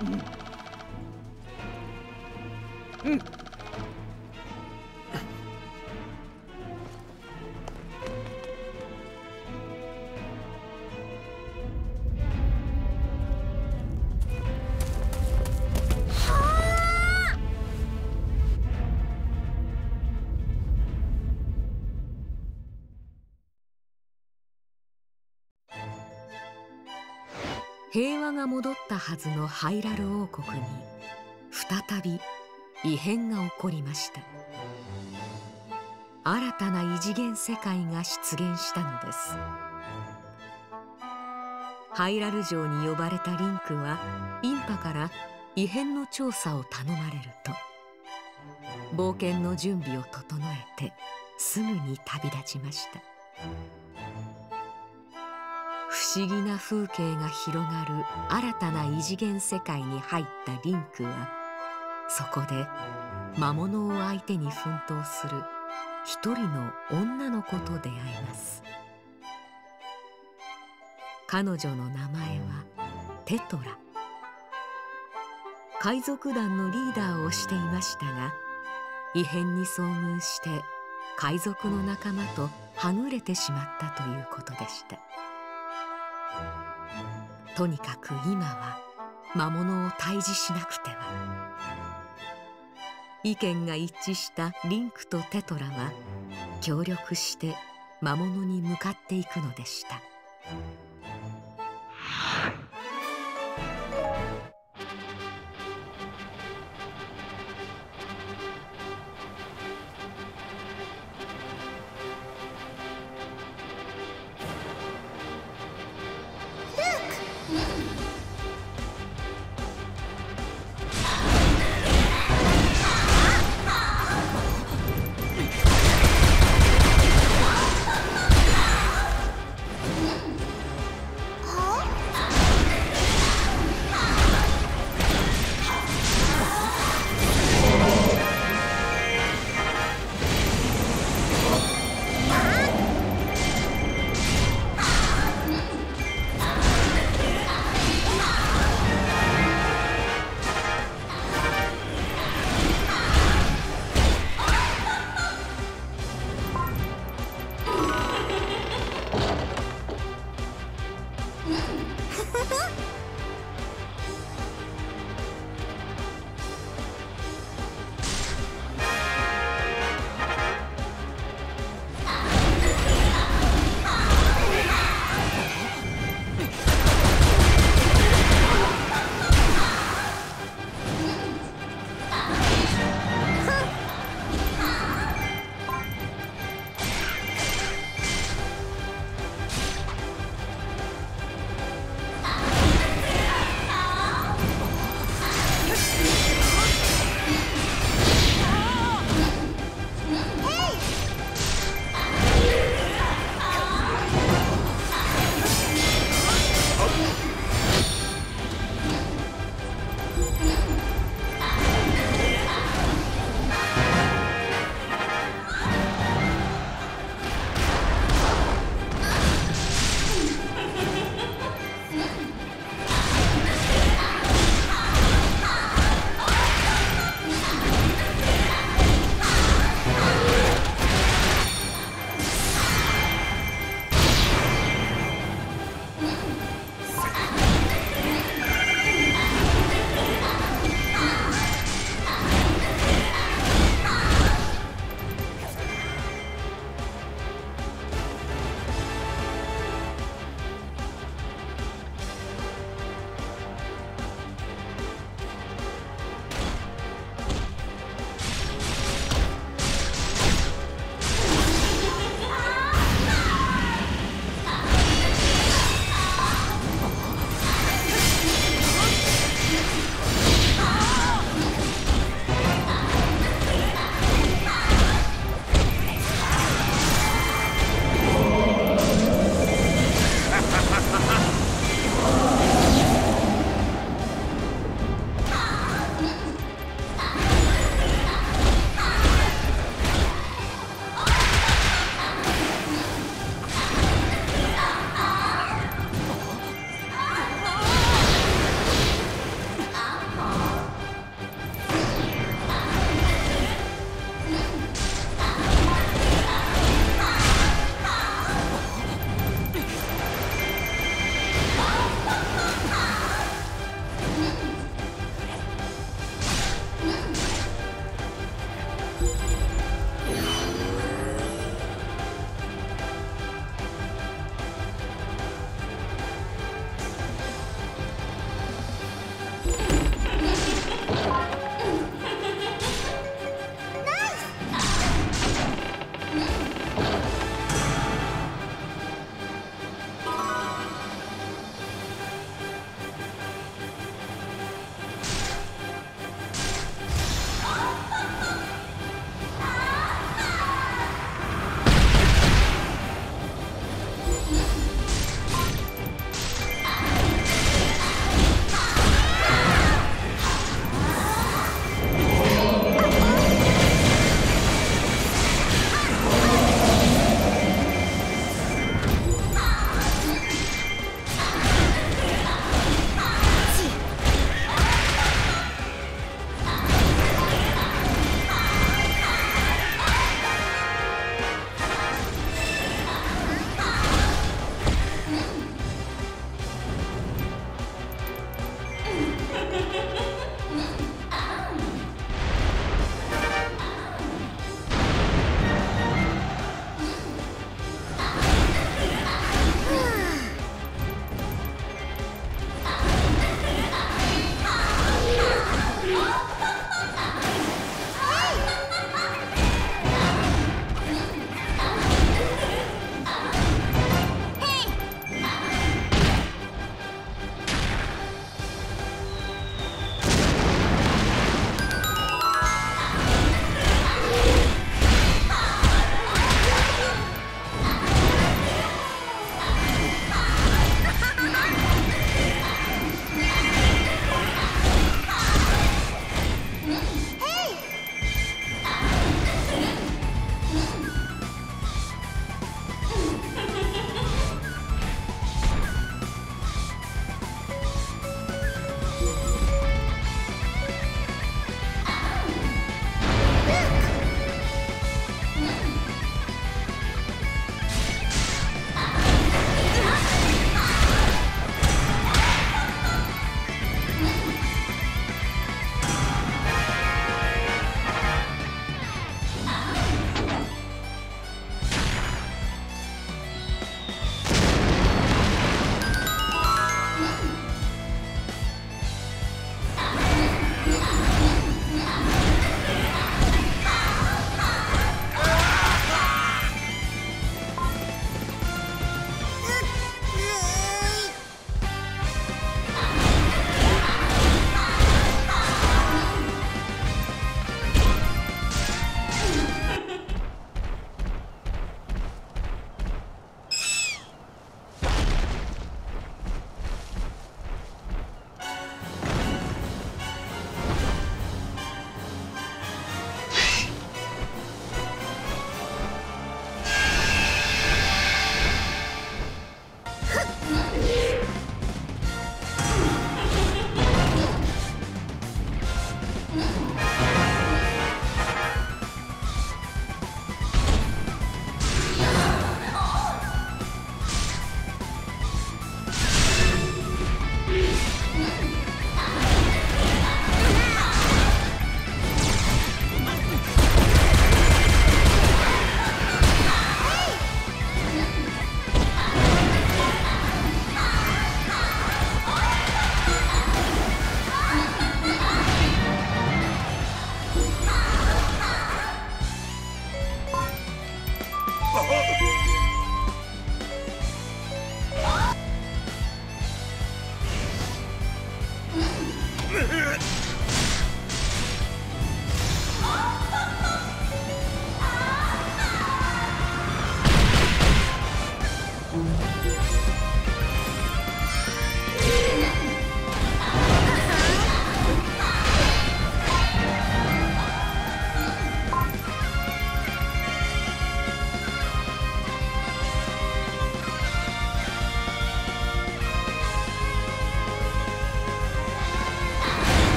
嗯。嗯。はずのハイラル王国に再び異変が起こりました。新たな異次元世界が出現したのです。ハイラル城に呼ばれたリンクはインパから異変の調査を頼まれると冒険の準備を整えてすぐに旅立ちました。不思議な風景が広がる新たな異次元世界に入ったリンクはそこで魔物を相手に奮闘する一人の女の子と出会います。彼女の名前はテトラ。海賊団のリーダーをしていましたが異変に遭遇して海賊の仲間とはぐれてしまったということでした。とにかく今は魔物を退治しなくては意見が一致したリンクとテトラは協力して魔物に向かっていくのでした。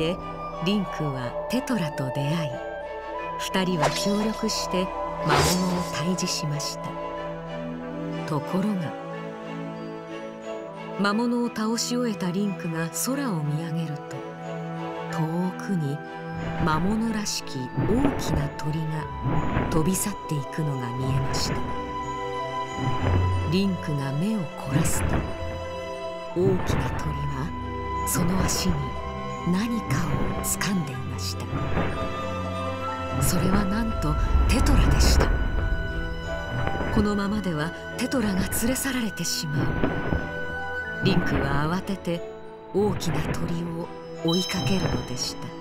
でリンクはテトラと出会い2人は協力して魔物を退治しました。ところが魔物を倒し終えたリンクが空を見上げると遠くに魔物らしき大きな鳥が飛び去っていくのが見えました。リンクが目を凝らすと大きな鳥はその足に何かを掴んでいました。それはなんとテトラでした。このままではテトラが連れ去られてしまう。リンクは慌てて大きな鳥を追いかけるのでした。